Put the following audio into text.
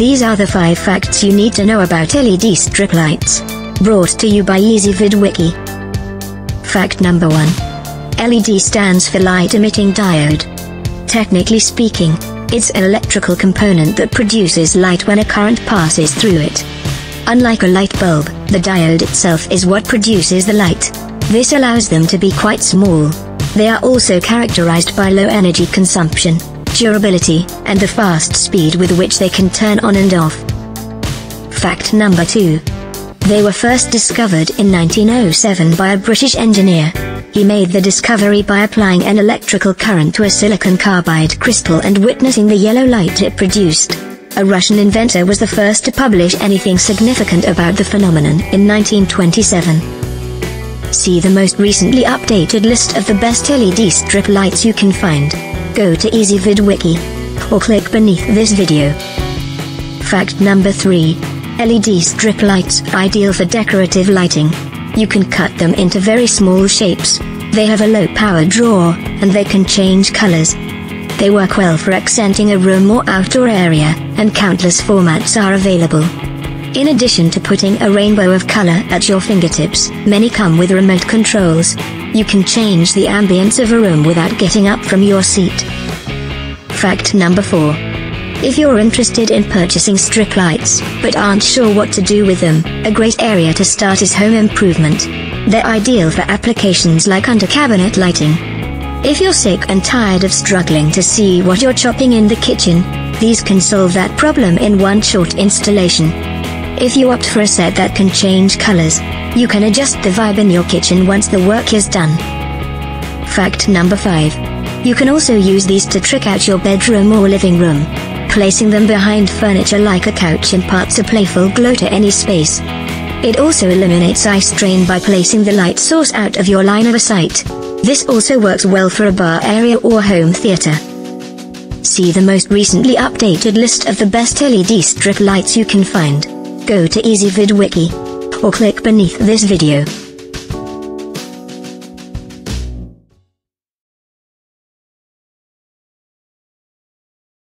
These are the 5 facts you need to know about LED strip lights. Brought to you by Ezvid Wiki. Fact number 1. LED stands for light emitting diode. Technically speaking, it's an electrical component that produces light when a current passes through it. Unlike a light bulb, the diode itself is what produces the light. This allows them to be quite small. They are also characterized by low energy consumption, durability, and the fast speed with which they can turn on and off. Fact number 2. They were first discovered in 1907 by a British engineer. He made the discovery by applying an electrical current to a silicon carbide crystal and witnessing the yellow light it produced. A Russian inventor was the first to publish anything significant about the phenomenon in 1927. See the most recently updated list of the best LED strip lights you can find. Go to Ezvid Wiki. Or click beneath this video. Fact number 3. LED strip lights ideal for decorative lighting. You can cut them into very small shapes. They have a low power draw, and they can change colors. They work well for accenting a room or outdoor area, and countless formats are available. In addition to putting a rainbow of color at your fingertips, many come with remote controls. You can change the ambience of a room without getting up from your seat. Fact number 4. If you're interested in purchasing strip lights, but aren't sure what to do with them, a great area to start is home improvement. They're ideal for applications like under cabinet lighting. If you're sick and tired of struggling to see what you're chopping in the kitchen, these can solve that problem in one short installation. If you opt for a set that can change colors, you can adjust the vibe in your kitchen once the work is done. Fact number 5. You can also use these to trick out your bedroom or living room. Placing them behind furniture like a couch imparts a playful glow to any space. It also eliminates eye strain by placing the light source out of your line of sight. This also works well for a bar area or home theater. See the most recently updated list of the best LED strip lights you can find. Go to Ezvid Wiki. Or click beneath this video.